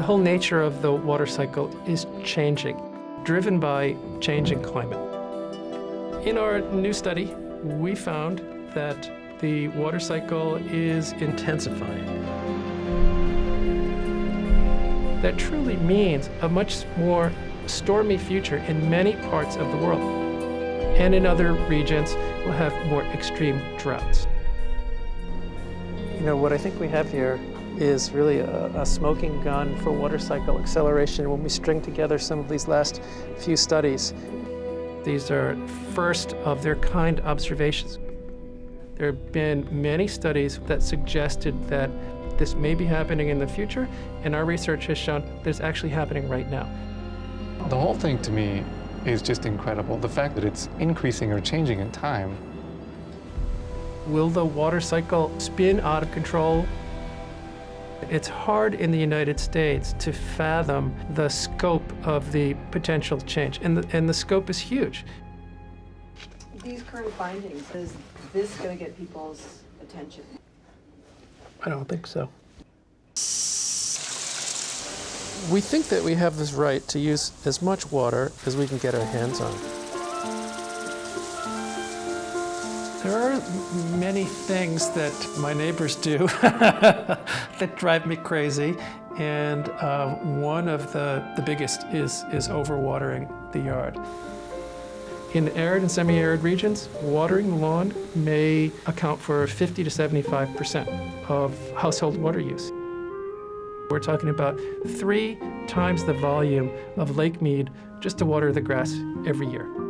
The whole nature of the water cycle is changing, driven by changing climate. In our new study, we found that the water cycle is intensifying. That truly means a much more stormy future in many parts of the world. And in other regions, we'll have more extreme droughts. You know, what I think we have here is really a, a, smoking gun for water cycle acceleration when we string together some of these last few studies. These are first of their kind observations. There have been many studies that suggested that this may be happening in the future, and our research has shown that it's actually happening right now. The whole thing to me is just incredible. The fact that it's increasing or changing in time. Will the water cycle spin out of control it's hard in the United States to fathom the scope of the potential change, and the, and the scope is huge. These current findings, is this going to get people's attention? I don't think so. We think that we have this right to use as much water as we can get our hands on. There are many things that my neighbors do that drive me crazy, and uh, one of the, the biggest is, is overwatering the yard. In arid and semi-arid regions, watering the lawn may account for 50 to 75% of household water use. We're talking about three times the volume of lake mead just to water the grass every year.